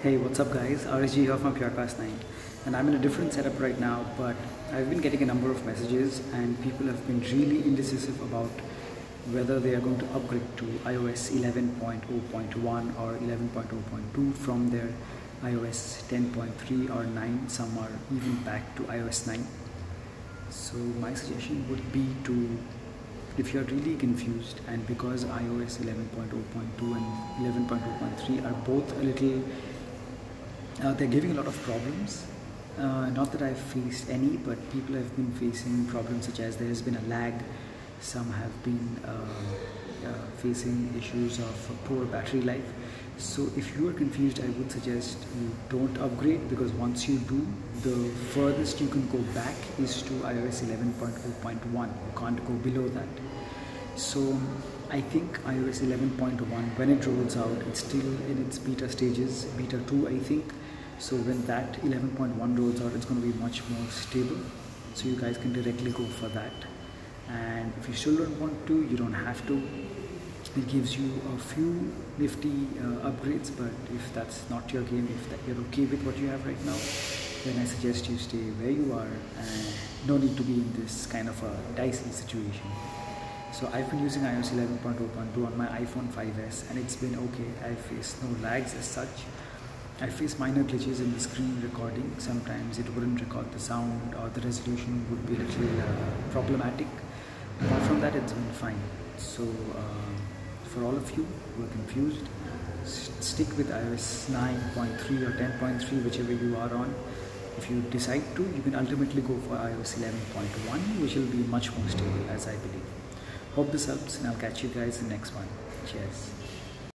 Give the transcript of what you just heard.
Hey, what's up, guys? RSG here from Purecast 9, and I'm in a different setup right now. But I've been getting a number of messages, and people have been really indecisive about whether they are going to upgrade to iOS 11.0.1 or 11.0.2 from their iOS 10.3 or 9. Some are even back to iOS 9. So my suggestion would be to if you're really confused and because iOS 11.0.2 and 11.0.3 are both a little uh, they're giving a lot of problems. Uh, not that I've faced any but people have been facing problems such as there's been a lag. Some have been uh, uh facing issues of poor battery life. So if you are confused I would suggest you don't upgrade because once you do the furthest you can go back is to iOS 11.0.1 you can't go below that so I think iOS 11.1 when it rolls out it's still in its beta stages beta 2 I think. So when that 11.1 rolls out it's going to be much more stable. So you guys can directly go for that. And if you still don't want to you don't have to. It gives you a few nifty uh, upgrades but if that's not your game if that you're okay with what you have right now then I suggest you stay where you are and no need to be in this kind of a dicey situation so I've been using iOS 11.0.2 on my iPhone 5s and it's been okay I face no lags as such I face minor glitches in the screen recording. Sometimes it wouldn't record the sound or the resolution would be a little uh, problematic. Apart from that, it's been fine. So uh, for all of you who are confused, stick with iOS 9.3 or 10.3, whichever you are on. If you decide to, you can ultimately go for iOS 11.1, which will be much more stable, as I believe. Hope this helps, and I'll catch you guys in the next one. Cheers.